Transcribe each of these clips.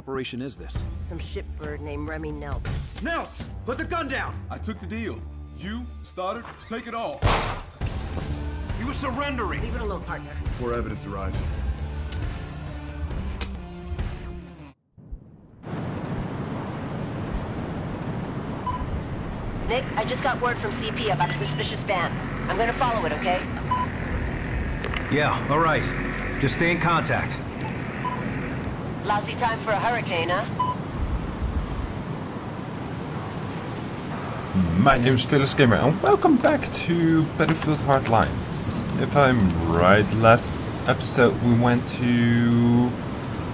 Operation is this? Some shipbird named Remy Neltz. Neltz! Put the gun down! I took the deal. You, started, take it all. You was surrendering! Leave it alone, partner. More evidence arrives. Nick, I just got word from CP about a suspicious van. I'm gonna follow it, okay? Yeah, alright. Just stay in contact. Lousy time for a hurricane, huh? My name is Fearless Gamer and welcome back to Battlefield Hardlines. If I'm right, last episode we went to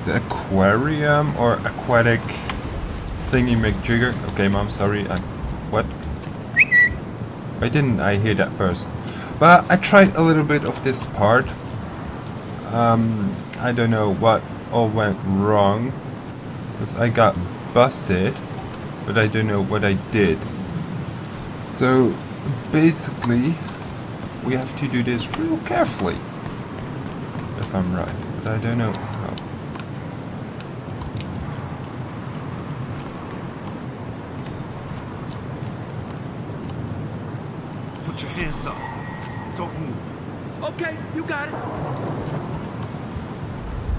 the aquarium or aquatic thingy McJigger. Okay, mom, sorry. I, what? Why didn't I hear that person? But I tried a little bit of this part. Um, I don't know what all went wrong. Because I got busted. But I don't know what I did. So basically, we have to do this real carefully. If I'm right, but I don't know how. Put your hands up. Don't move. Okay, you got it.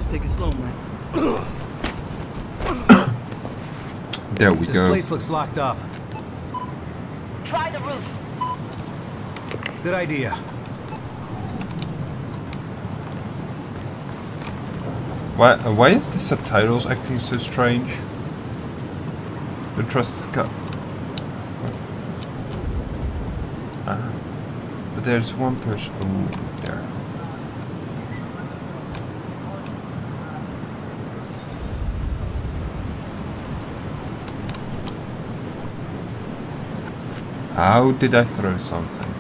Just take it slow, man. There we This go. This place looks locked up. Try the roof. Good idea. Why, why is the subtitles acting so strange? The trust is cut. Ah. But there's one person. Oh, there. How did I throw something?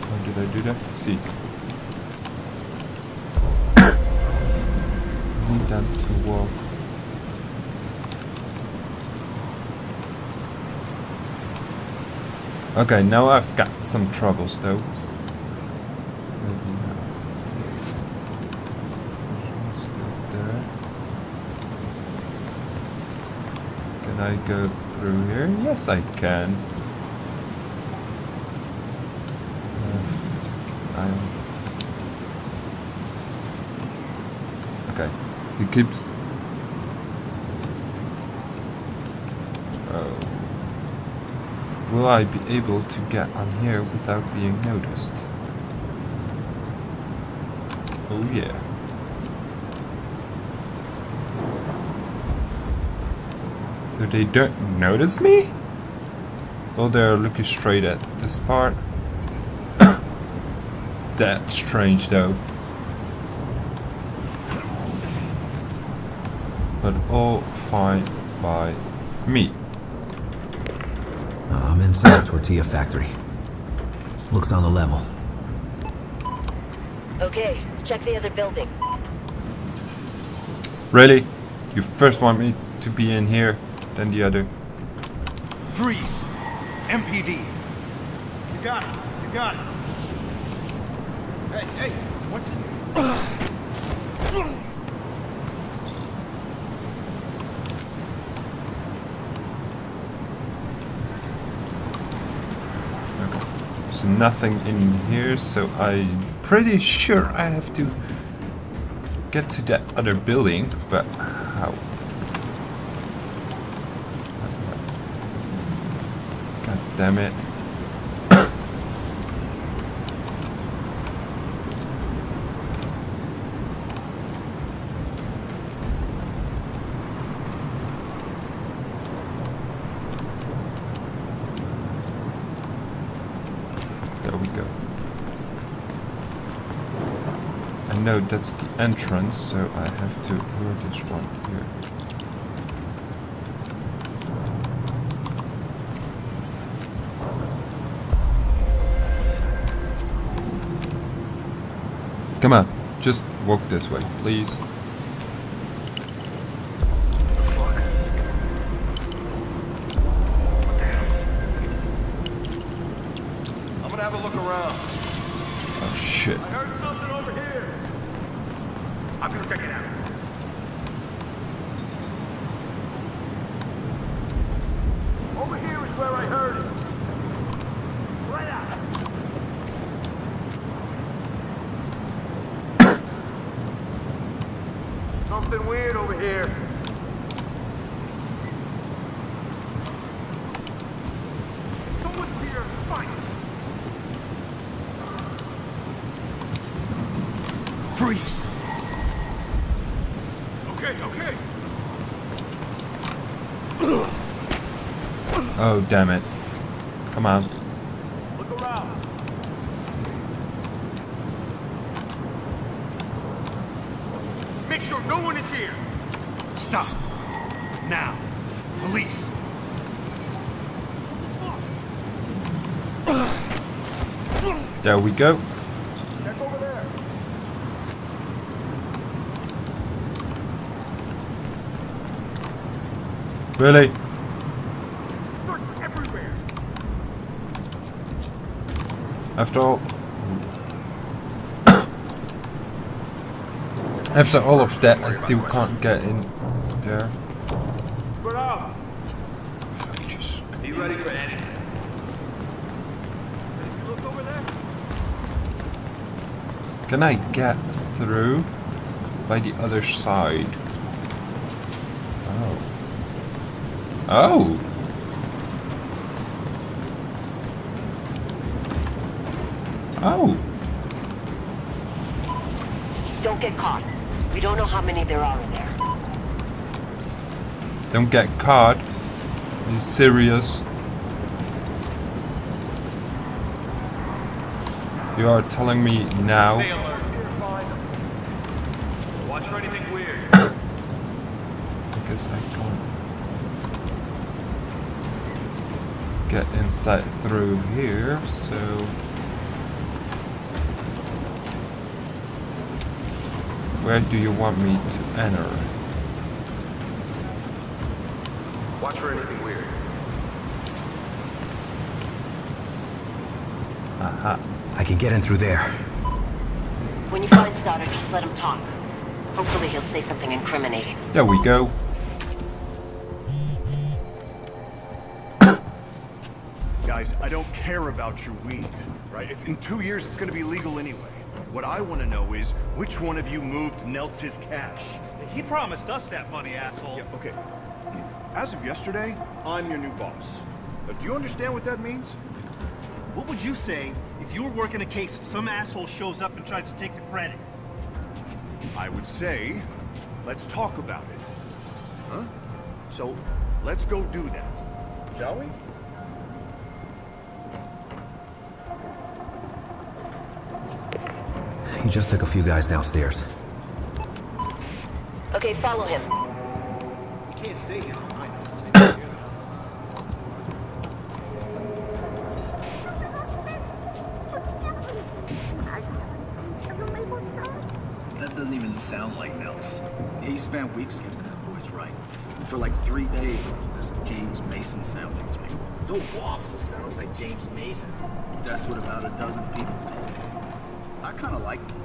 How did I do that? See. Need them to walk. Okay, now I've got some troubles though. Can I go through here? Yes, I can. Uh, Okay, he keeps. Oh. Will I be able to get on here without being noticed? Oh yeah. So they don't notice me? Well, they're looking straight at this part. That's strange though. But all fine by me. Uh, I'm inside a tortilla factory. Looks on the level. Okay, check the other building. Really? You first want me to be in here, then the other. Freeze! MPD. You got it. You got it. Hey, hey, what's his Okay. So nothing in here, so I'm pretty sure I have to get to that other building, but how? God damn it. No, that's the entrance, so I have to lure this one here. Come on, just walk this way, please. I'm gonna have a look around. Oh shit. I heard something over here. I'm gonna check it out. Over here is where I heard it. Right out. Something weird over here. Someone's here. Fight. Freeze! Okay, okay. Oh damn it. Come on. Look around. Make sure no one is here. Stop. Now. Police. There we go. Check over there. Really? Search everywhere. After all... After all of that, I still can't get in there. Spread out. Just Be ready for anything. You look over there. Can I get through by the other side? Oh. Oh! Oh! Don't get caught. We don't know how many there are in there. Don't get caught. Are you serious? You are telling me now? Stay alert. Watch for anything weird. Because I can't get inside through here, so where do you want me to enter? Watch for anything weird. Aha. I can get in through there. When you find Stoddard, just let him talk. Hopefully he'll say something incriminating. There we go. Guys, I don't care about your weed, right? It's in two years, it's gonna be legal anyway. What I want to know is which one of you moved Neltz's cash. He promised us that money, asshole. Yeah, okay. Mm, as of yesterday, I'm your new boss. Do you understand what that means? What would you say if you were working a case and some asshole shows up and tries to take the credit? I would say, let's talk about it. Huh? So, let's go do that. Shall we? He just took a few guys downstairs. Okay, follow him. You can't stay here all night. Stay here. That doesn't even sound like Nels. He spent weeks getting that voice right. For like three days, it was this James Mason sounding thing. No waffle sounds like James Mason. That's what about a dozen people told me. I kind of like them.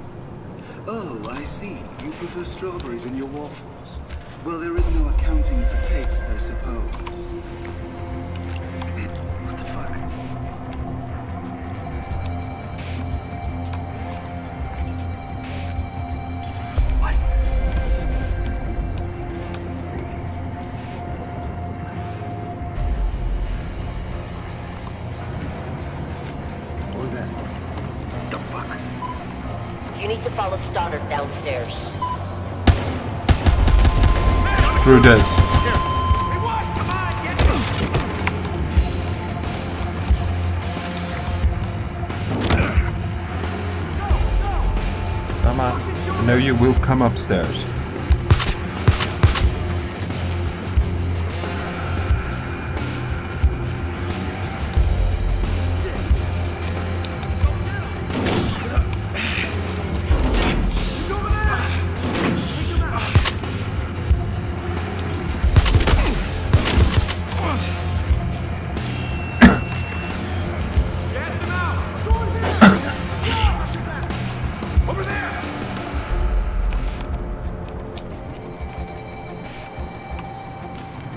Oh, I see. You prefer strawberries in your waffles. Well, there is no accounting for taste, I suppose. Through this. Come on. I know you will come upstairs.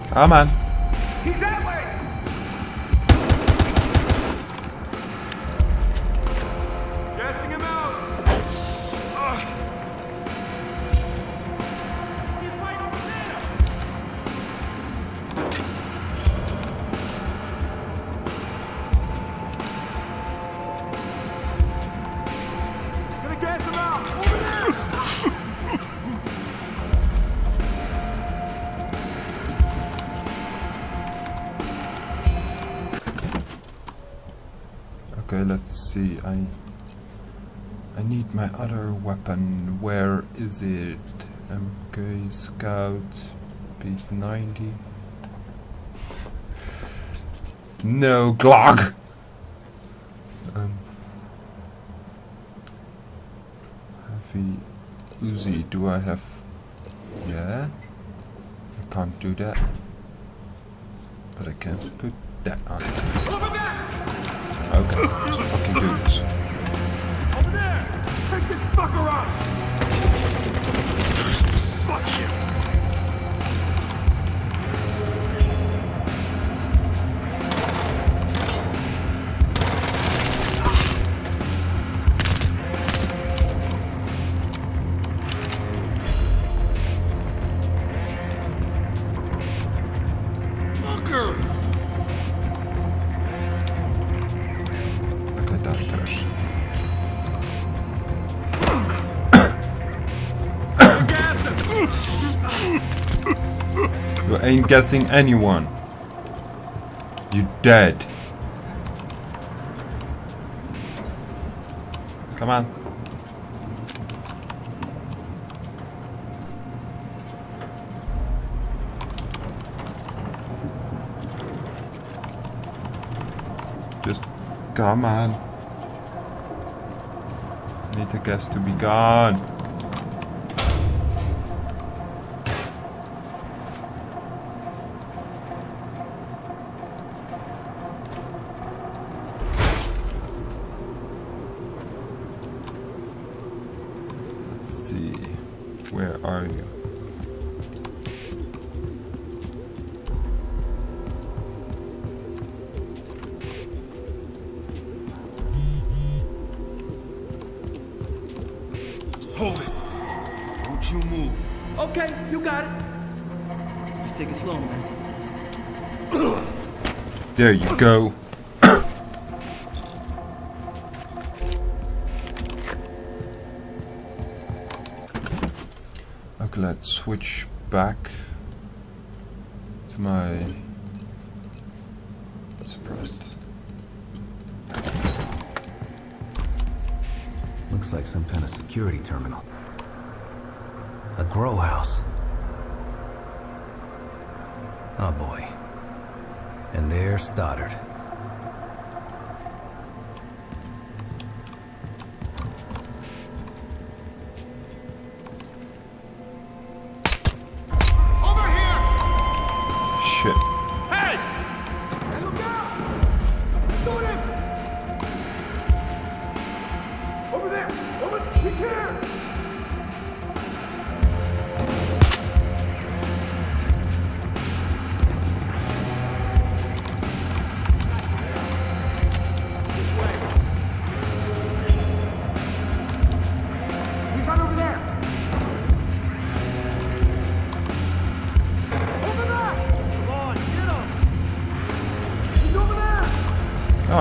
Come It? MK Scout Beat 90. No Glock. Um, heavy Uzi. Do I have? Yeah. I can't do that. But I can put that on. Okay, let's fucking do. Over there! Take this fucker out! Fuck you! Ain't guessing anyone. You dead. Come on. Just come on. Need the guess to be gone. Let's see. Where are you? Hold it. Don't you move. Okay, you got it. Just take it slow, man. There you go. Switch back to my suppressed. Looks like some kind of security terminal. A grow house. Oh boy. And there's Stoddard.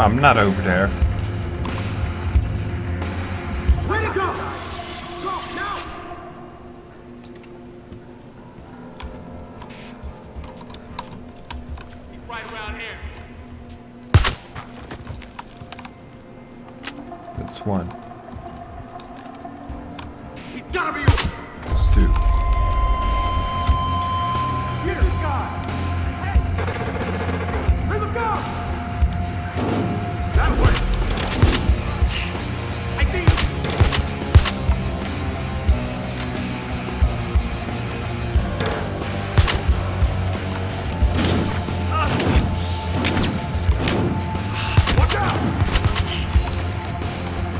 I'm not over there.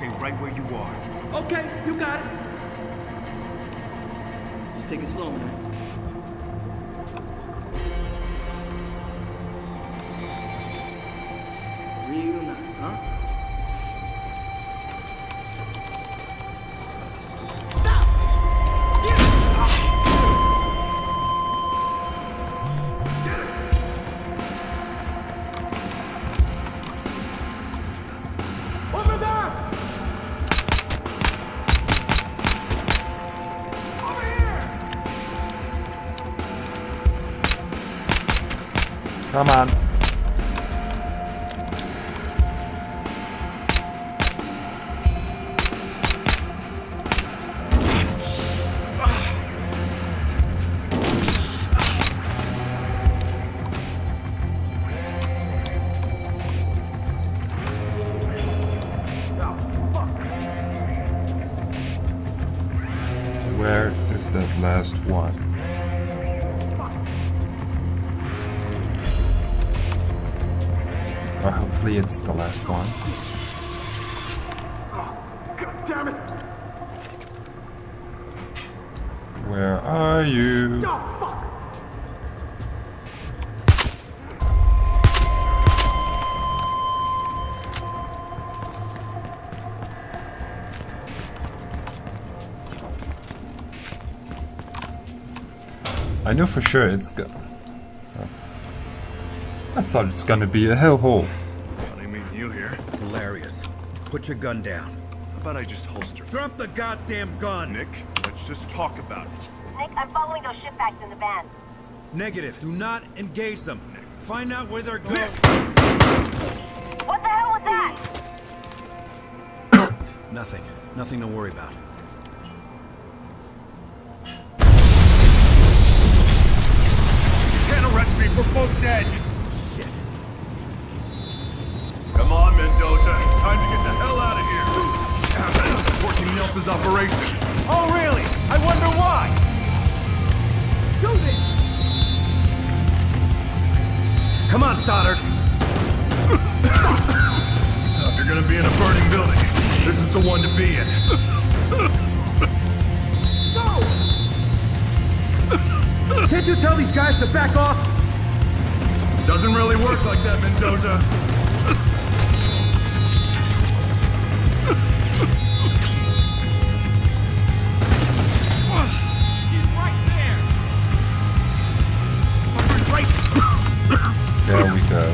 Stay right where you are. Okay, you got it. Just take it slow, man. Come on. Where is that last one? Hopefully it's the last one. Where are you? I know for sure it's go-. I thought it's gonna be a hellhole. Put your gun down. How about I just holster? Drop the goddamn gun! Nick, let's just talk about it. Nick, I'm following those shipbacks in the van. Negative. Do not engage them. Find out where they're going. What the hell was that? Nothing. Nothing to worry about. You can't arrest me. We're both dead. Working operation. Oh, really? I wonder why. Do this! Come on, Stoddard. If you're gonna be in a burning building, this is the one to be in. Can't you tell these guys to back off? Doesn't really work like that, Mendoza. We go.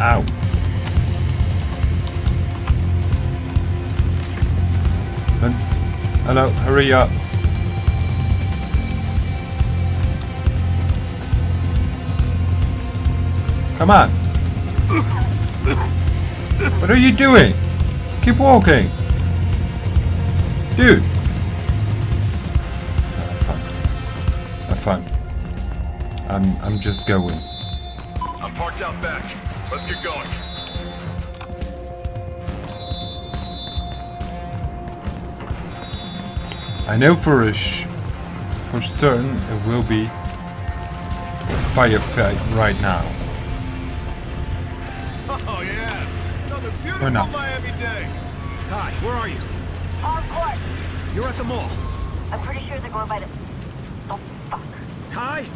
Ow. Men- Hello, hurry up. Come on. What are you doing? Keep walking. Dude. I'm I'm just going. I'm parked out back. Let's get going. I know for a sh for certain it will be a firefight right now. Oh yeah, another beautiful not. Miami day. Khai, where are you? On court. You're at the mall. I'm pretty sure they're going by the... Oh, fuck. Khai?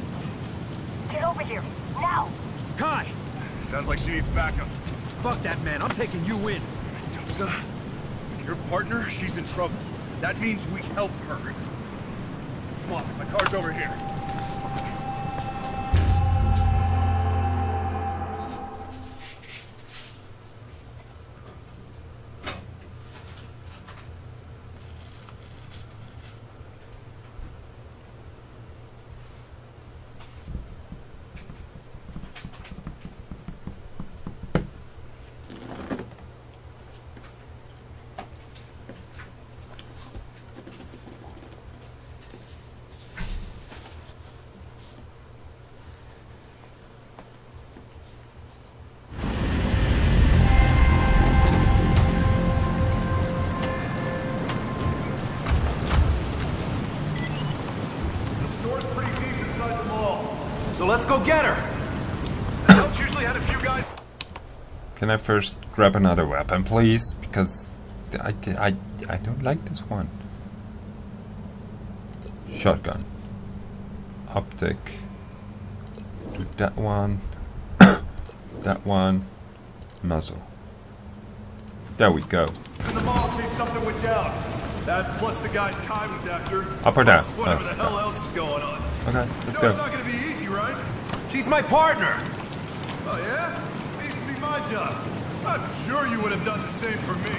Get over here. Now! Khai! Sounds like she needs backup. Fuck that man. I'm taking you in. Mendoza, your partner, she's in trouble. That means we help her. Come on, my car's over here. The let's go get her. actually had a few guys. Can I first grab another weapon, please? Because I, I, I don't like this one. Shotgun. Optic. Do that one. that one. Muzzle. There we go. In the mall in something went down. That plus the guys Khai was after. Up or down? plus Whatever Oh. the hell else is going on. Okay, let's You know It's go. Not gonna be easy, right? She's my partner. Oh yeah? It used to be my job. I'm sure you would have done the same for me.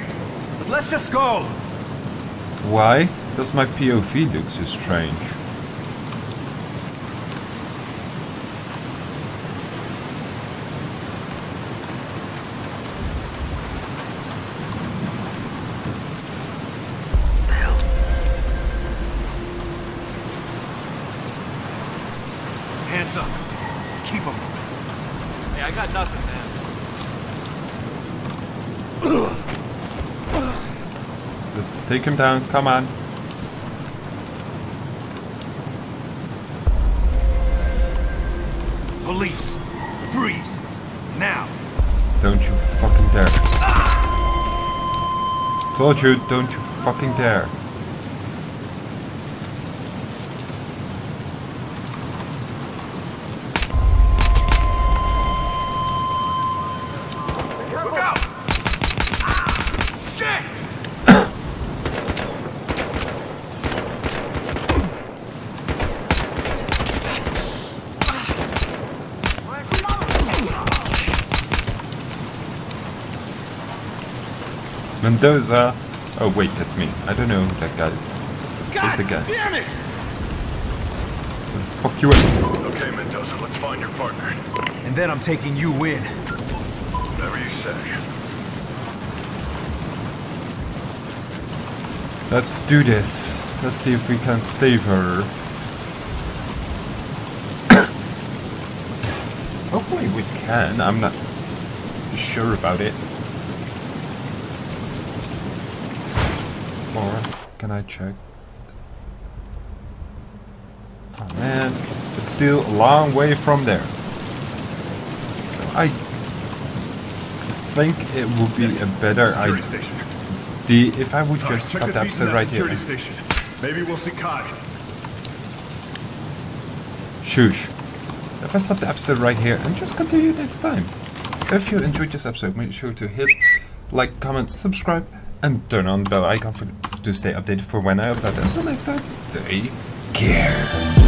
But let's just go. Why does my POV look so strange? Hands up. Keep them. Hey, I got nothing, man. Just take him down, come on. Police. Freeze. Now. Don't you fucking dare. Told you, don't you fucking dare. Mendoza. Oh wait, that's me. I don't know that guy It's a guy. damn it! Fuck you up. Okay, Mendoza, let's find your partner. And then I'm taking you in. Whatever you say. Let's do this. Let's see if we can save her. Hopefully we can. I'm not sure about it. Or can I check? Oh man, it's still a long way from there. So I think it would be a better idea station. if I would just stop the episode right here. station. Maybe we'll see Khai. Shush. If I stop the episode right here and just continue next time. If you enjoyed this episode, make sure to hit like, comment, subscribe, and turn on the bell icon for, to stay updated for when I upload. Until next time, take care.